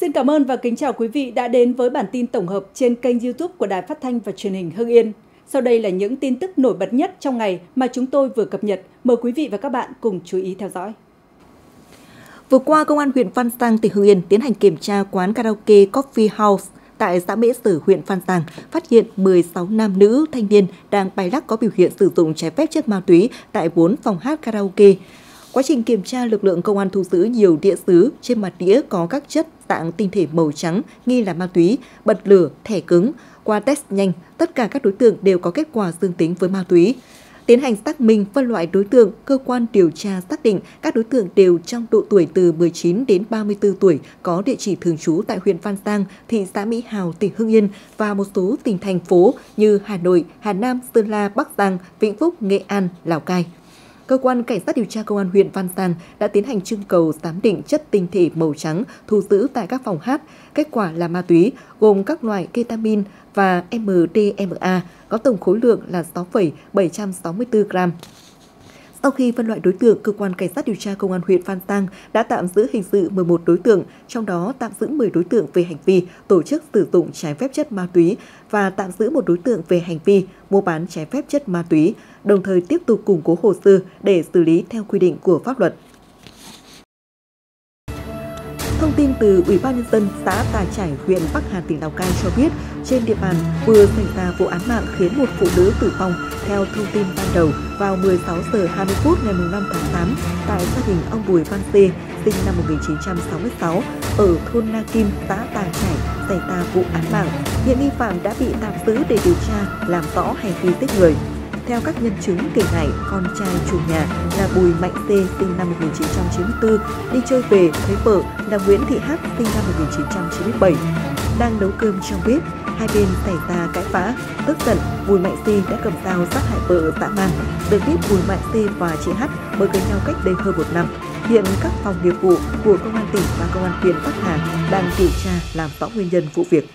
Xin cảm ơn và kính chào quý vị đã đến với bản tin tổng hợp trên kênh YouTube của Đài Phát thanh và Truyền hình Hưng Yên. Sau đây là những tin tức nổi bật nhất trong ngày mà chúng tôi vừa cập nhật. Mời quý vị và các bạn cùng chú ý theo dõi. Vừa qua, Công an huyện Phan Giang, tỉnh Hưng Yên tiến hành kiểm tra quán karaoke Coffee House tại xã Mễ Sử, huyện Phan Giang, phát hiện 16 nam nữ thanh niên đang bay lắc có biểu hiện sử dụng trái phép chất ma túy tại 4 phòng hát karaoke. Quá trình kiểm tra, lực lượng công an thu giữ nhiều đĩa xứ trên mặt đĩa có các chất dạng tinh thể màu trắng nghi là ma túy, bật lửa, thẻ cứng. Qua test nhanh, tất cả các đối tượng đều có kết quả dương tính với ma túy. Tiến hành xác minh phân loại đối tượng, cơ quan điều tra xác định các đối tượng đều trong độ tuổi từ 19 đến 34 tuổi, có địa chỉ thường trú tại huyện Phan Giang, thị xã Mỹ Hào, tỉnh Hưng Yên và một số tỉnh thành phố như Hà Nội, Hà Nam, Sơn La, Bắc Giang, Vĩnh Phúc, Nghệ An, Lào Cai cơ quan cảnh sát điều tra công an huyện Văn Giang đã tiến hành trưng cầu giám định chất tinh thể màu trắng thu giữ tại các phòng hát. Kết quả là ma túy gồm các loại ketamin và MDMA có tổng khối lượng là 6,764 gram. Sau khi phân loại đối tượng, cơ quan cảnh sát điều tra công an huyện Phan Giang đã tạm giữ hình sự 11 đối tượng, trong đó tạm giữ 10 đối tượng về hành vi tổ chức sử dụng trái phép chất ma túy và tạm giữ một đối tượng về hành vi mua bán trái phép chất ma túy, đồng thời tiếp tục củng cố hồ sơ để xử lý theo quy định của pháp luật. Thông tin từ Ủy ban nhân dân xã Tà Trải, huyện Bắc Hà, tỉnh Lào Cai cho biết, trên địa bàn vừa xảy ra vụ án mạng khiến một phụ nữ tử vong. Theo thông tin ban đầu, vào 16 giờ 20 phút ngày 5 tháng 8, tại gia đình ông Bùi Văn Tê, sinh năm 1966, ở thôn Na Kim, xã Tà Trải, xảy ra vụ án mạng. Hiện nghi phạm đã bị tạm giữ để điều tra, làm rõ hành vi giết người. Theo các nhân chứng kể lại, con trai chủ nhà là Bùi Mạnh Tê sinh năm 1994 đi chơi về thấy vợ là Nguyễn Thị Hát sinh năm 1997 đang nấu cơm trong bếp. Hai bên xảy ra cãi vã, tức giận, Bùi Mạnh Tê đã cầm dao sát hại vợ dã man. Được biết Bùi Mạnh Tê và chị Hát mới cưới nhau cách đây hơn một năm. Hiện các phòng nghiệp vụ của công an tỉnh và công an huyện Bắc Hà đang điều tra làm rõ nguyên nhân vụ việc.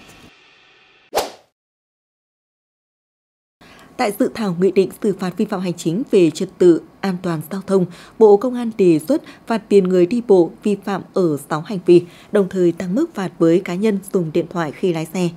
Tại dự thảo nghị định xử phạt vi phạm hành chính về trật tự an toàn giao thông, Bộ Công an đề xuất phạt tiền người đi bộ vi phạm ở 6 hành vi, đồng thời tăng mức phạt với cá nhân dùng điện thoại khi lái xe.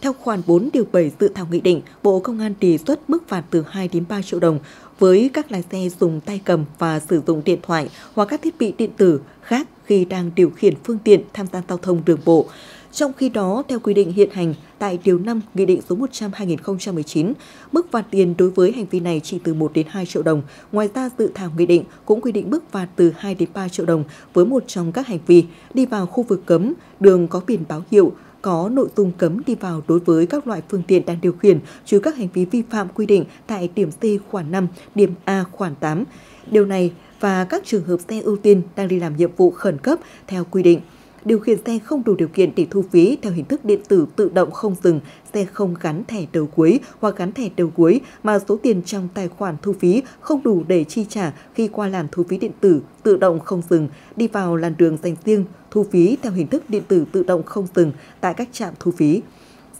Theo khoản 4 điều 7 dự thảo nghị định, Bộ Công an đề xuất mức phạt từ 2 đến 3 triệu đồng với các lái xe dùng tay cầm và sử dụng điện thoại hoặc các thiết bị điện tử khác khi đang điều khiển phương tiện tham gia giao thông đường bộ. Trong khi đó, theo quy định hiện hành tại Điều 5 Nghị định số 100-2019, mức phạt tiền đối với hành vi này chỉ từ 1 đến 2 triệu đồng. Ngoài ra, dự thảo nghị định cũng quy định mức phạt từ 2 đến 3 triệu đồng với một trong các hành vi đi vào khu vực cấm, đường có biển báo hiệu, có nội dung cấm đi vào đối với các loại phương tiện đang điều khiển, trừ các hành vi vi phạm quy định tại điểm C khoản 5, điểm A khoản 8. Điều này và các trường hợp xe ưu tiên đang đi làm nhiệm vụ khẩn cấp theo quy định điều khiển xe không đủ điều kiện để thu phí theo hình thức điện tử tự động không dừng, xe không gắn thẻ đầu cuối hoặc gắn thẻ đầu cuối mà số tiền trong tài khoản thu phí không đủ để chi trả khi qua làn thu phí điện tử tự động không dừng, đi vào làn đường dành riêng, thu phí theo hình thức điện tử tự động không dừng tại các trạm thu phí.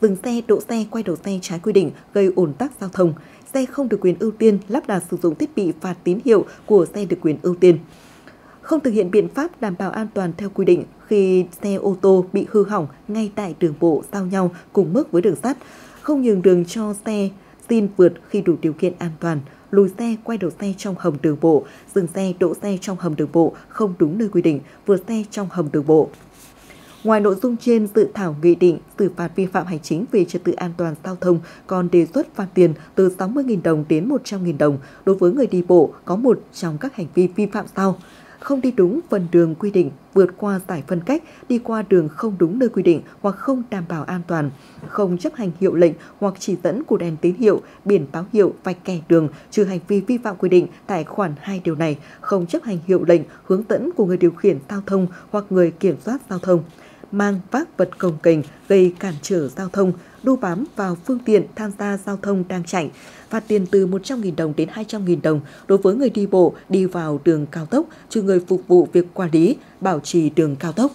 Dừng xe, đỗ xe, quay đầu xe trái quy định gây ủn tắc giao thông, xe không được quyền ưu tiên lắp đặt sử dụng thiết bị phạt tín hiệu của xe được quyền ưu tiên không thực hiện biện pháp đảm bảo an toàn theo quy định khi xe ô tô bị hư hỏng ngay tại đường bộ giao nhau cùng mức với đường sắt, không nhường đường cho xe xin vượt khi đủ điều kiện an toàn, lùi xe quay đầu xe trong hầm đường bộ, dừng xe đỗ xe trong hầm đường bộ không đúng nơi quy định, vượt xe trong hầm đường bộ. Ngoài nội dung trên, dự thảo nghị định xử phạt vi phạm hành chính về trật tự an toàn giao thông còn đề xuất phạt tiền từ 60.000 đồng đến 100.000 đồng. Đối với người đi bộ có một trong các hành vi vi phạm sau không đi đúng phần đường quy định, vượt qua giải phân cách, đi qua đường không đúng nơi quy định hoặc không đảm bảo an toàn, không chấp hành hiệu lệnh hoặc chỉ dẫn của đèn tín hiệu, biển báo hiệu vạch kẻ đường trừ hành vi vi phạm quy định tại khoản 2 điều này, không chấp hành hiệu lệnh, hướng dẫn của người điều khiển giao thông hoặc người kiểm soát giao thông mang vác vật cồng kềnh gây cản trở giao thông, đu bám vào phương tiện tham gia giao thông đang chạy, phạt tiền từ 100.000 đồng đến 200.000 đồng đối với người đi bộ đi vào đường cao tốc, trừ người phục vụ việc quản lý, bảo trì đường cao tốc.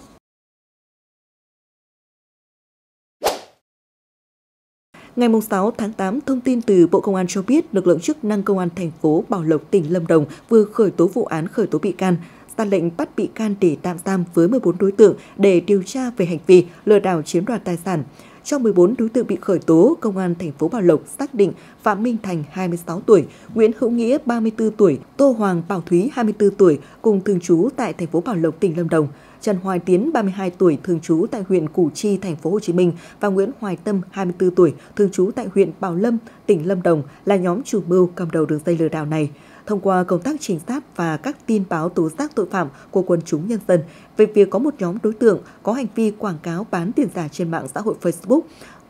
Ngày 6 tháng 8, thông tin từ Bộ Công an cho biết lực lượng chức năng Công an thành phố Bảo Lộc, tỉnh Lâm Đồng vừa khởi tố vụ án khởi tố bị can, ra lệnh bắt bị can để tạm giam với 14 đối tượng để điều tra về hành vi lừa đảo chiếm đoạt tài sản. Trong 14 đối tượng bị khởi tố, Công an thành phố Bảo Lộc xác định Phạm Minh Thành 26 tuổi, Nguyễn Hữu Nghĩa 34 tuổi, Tô Hoàng Bảo Thúy 24 tuổi cùng thường trú tại thành phố Bảo Lộc, tỉnh Lâm Đồng. Trần Hoài Tiến 32 tuổi thường trú tại huyện Củ Chi, thành phố Hồ Chí Minh và Nguyễn Hoài Tâm 24 tuổi thường trú tại huyện Bảo Lâm, tỉnh Lâm Đồng là nhóm chủ mưu cầm đầu đường dây lừa đảo này thông qua công tác trinh sát và các tin báo tố giác tội phạm của quần chúng nhân dân về việc có một nhóm đối tượng có hành vi quảng cáo bán tiền giả trên mạng xã hội Facebook.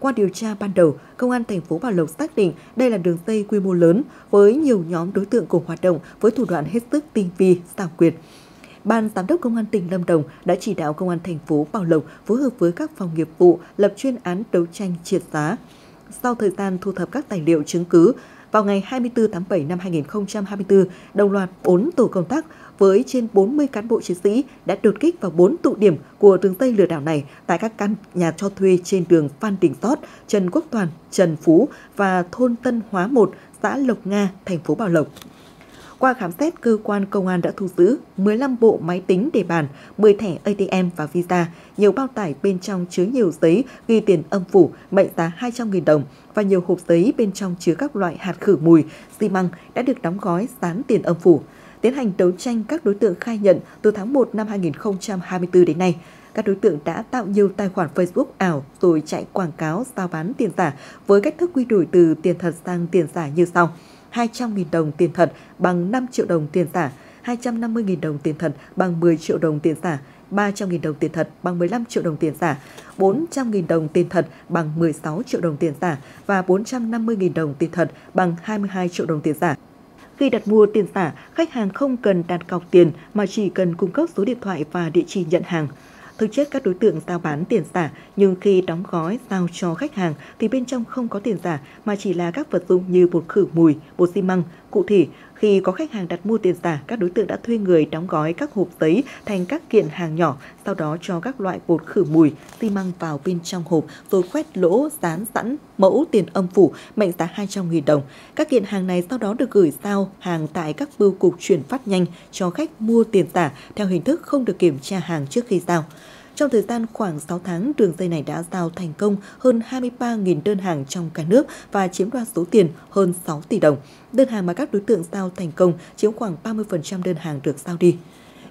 Qua điều tra ban đầu, Công an thành phố Bảo Lộc xác định đây là đường dây quy mô lớn với nhiều nhóm đối tượng cùng hoạt động với thủ đoạn hết sức tinh vi, xảo quyệt. Ban Giám đốc Công an tỉnh Lâm Đồng đã chỉ đạo Công an thành phố Bảo Lộc phối hợp với các phòng nghiệp vụ lập chuyên án đấu tranh triệt phá. Sau thời gian thu thập các tài liệu chứng cứ, vào ngày 24 tháng 7 năm 2024, đồng loạt 4 tổ công tác với trên 40 cán bộ chiến sĩ đã đột kích vào 4 tụ điểm của đường dây lừa đảo này tại các căn nhà cho thuê trên đường Phan Đình Tót, Trần Quốc Toàn, Trần Phú và thôn Tân Hóa 1, xã Lộc Nga, thành phố Bảo Lộc. Qua khám xét, cơ quan công an đã thu giữ 15 bộ máy tính để bàn, 10 thẻ ATM và Visa, nhiều bao tải bên trong chứa nhiều giấy ghi tiền âm phủ mệnh giá 200.000 đồng và nhiều hộp giấy bên trong chứa các loại hạt khử mùi, xi măng đã được đóng gói dán tiền âm phủ. Tiến hành đấu tranh các đối tượng khai nhận từ tháng 1 năm 2024 đến nay, các đối tượng đã tạo nhiều tài khoản Facebook ảo rồi chạy quảng cáo giao bán tiền giả với cách thức quy đổi từ tiền thật sang tiền giả như sau. 200.000 đồng tiền thật bằng 5 triệu đồng tiền giả, 250.000 đồng tiền thật bằng 10 triệu đồng tiền giả, 300.000 đồng tiền thật bằng 15 triệu đồng tiền giả, 400.000 đồng tiền thật bằng 16 triệu đồng tiền giả và 450.000 đồng tiền thật bằng 22 triệu đồng tiền giả. Khi đặt mua tiền giả, khách hàng không cần đặt cọc tiền mà chỉ cần cung cấp số điện thoại và địa chỉ nhận hàng. Thực chất các đối tượng giao bán tiền giả nhưng khi đóng gói giao cho khách hàng thì bên trong không có tiền giả mà chỉ là các vật dụng như bột khử mùi, bột xi măng. Cụ thể, khi có khách hàng đặt mua tiền giả, các đối tượng đã thuê người đóng gói các hộp giấy thành các kiện hàng nhỏ, sau đó cho các loại bột khử mùi, xi măng vào bên trong hộp rồi khoét lỗ dán sẵn mẫu tiền âm phủ mệnh giá 200.000 đồng. Các kiện hàng này sau đó được gửi giao hàng tại các bưu cục chuyển phát nhanh cho khách mua tiền giả theo hình thức không được kiểm tra hàng trước khi giao. Trong thời gian khoảng 6 tháng, đường dây này đã giao thành công hơn 23.000 đơn hàng trong cả nước và chiếm đoạt số tiền hơn 6 tỷ đồng. Đơn hàng mà các đối tượng giao thành công chiếm khoảng 30% đơn hàng được giao đi.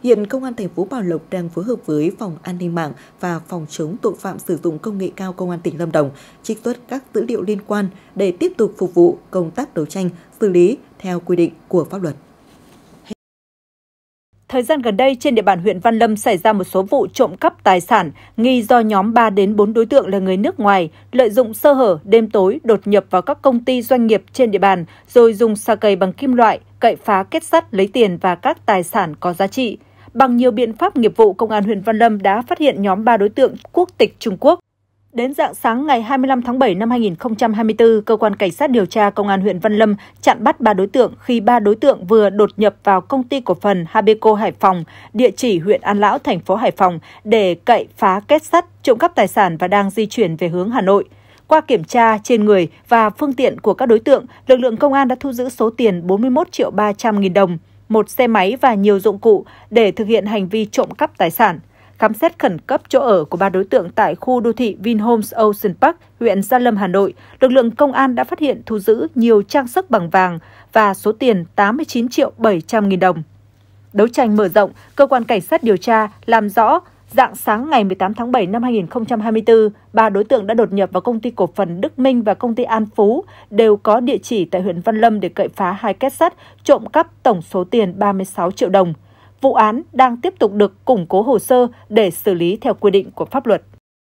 Hiện Công an thành phố Bảo Lộc đang phối hợp với Phòng An ninh mạng và Phòng chống tội phạm sử dụng công nghệ cao Công an tỉnh Lâm Đồng trích xuất các dữ liệu liên quan để tiếp tục phục vụ công tác đấu tranh, xử lý theo quy định của pháp luật. Thời gian gần đây trên địa bàn huyện Văn Lâm xảy ra một số vụ trộm cắp tài sản nghi do nhóm 3 đến 4 đối tượng là người nước ngoài lợi dụng sơ hở đêm tối đột nhập vào các công ty doanh nghiệp trên địa bàn rồi dùng xà cầy bằng kim loại cậy phá kết sắt lấy tiền và các tài sản có giá trị. Bằng nhiều biện pháp nghiệp vụ, Công an huyện Văn Lâm đã phát hiện nhóm 3 đối tượng quốc tịch Trung Quốc Đến dạng sáng ngày 25 tháng 7 năm 2024, cơ quan cảnh sát điều tra công an huyện Văn Lâm chặn bắt ba đối tượng khi ba đối tượng vừa đột nhập vào công ty cổ phần Habeco Hải Phòng, địa chỉ huyện An Lão, thành phố Hải Phòng để cậy phá kết sắt, trộm cắp tài sản và đang di chuyển về hướng Hà Nội. Qua kiểm tra trên người và phương tiện của các đối tượng, lực lượng công an đã thu giữ số tiền 41 triệu 300 nghìn đồng, một xe máy và nhiều dụng cụ để thực hiện hành vi trộm cắp tài sản khám xét khẩn cấp chỗ ở của ba đối tượng tại khu đô thị Vinhomes Ocean Park, huyện Gia Lâm, Hà Nội, lực lượng công an đã phát hiện thu giữ nhiều trang sức bằng vàng và số tiền 89 triệu 700 nghìn đồng. Đấu tranh mở rộng, cơ quan cảnh sát điều tra làm rõ Dạng sáng ngày 18 tháng 7 năm 2024, ba đối tượng đã đột nhập vào công ty cổ phần Đức Minh và công ty An Phú, đều có địa chỉ tại huyện Văn Lâm để cậy phá hai kết sắt, trộm cắp tổng số tiền 36 triệu đồng vụ án đang tiếp tục được củng cố hồ sơ để xử lý theo quy định của pháp luật.